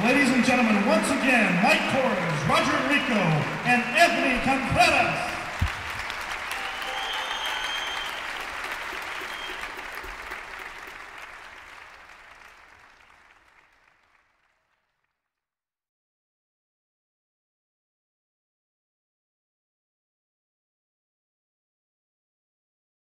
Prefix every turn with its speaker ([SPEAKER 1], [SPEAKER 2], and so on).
[SPEAKER 1] Ladies and gentlemen, once again, Mike Torres, Roger Rico, and Anthony Contreras.